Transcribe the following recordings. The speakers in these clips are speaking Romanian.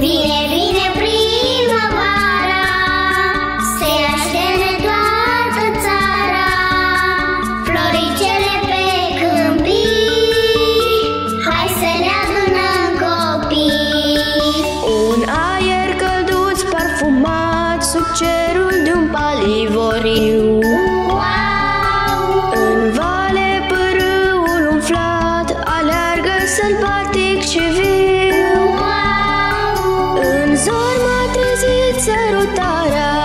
Vine, vine primăvara Se așterne toată țara. Floricele pe câmpii Hai să ne adunăm copii. Un aer călduț parfumat Sub cerul de un palivoriu. Tara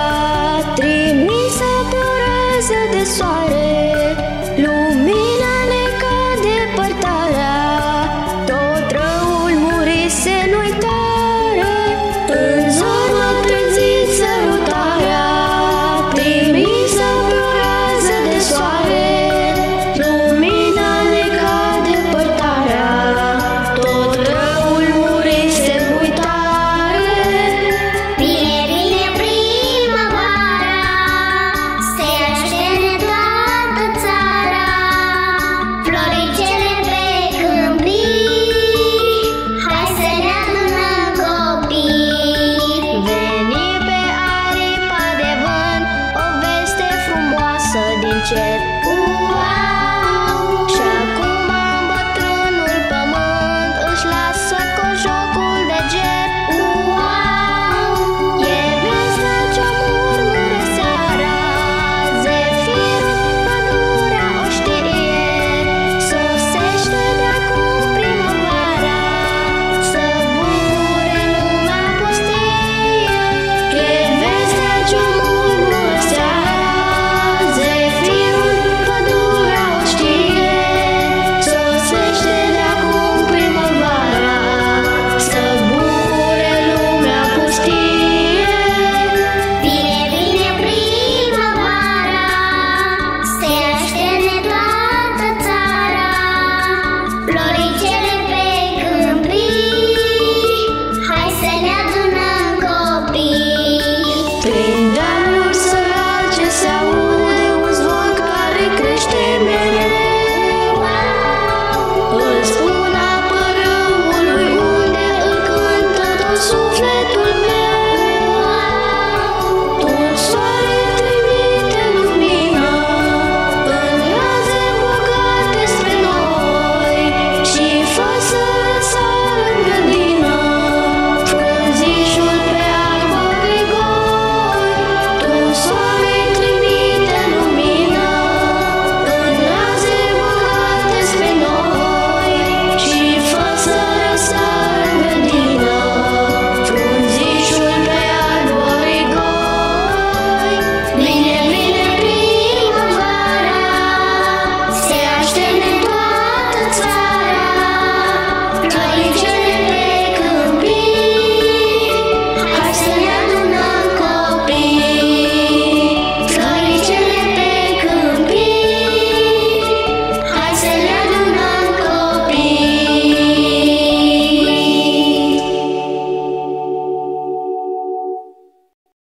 in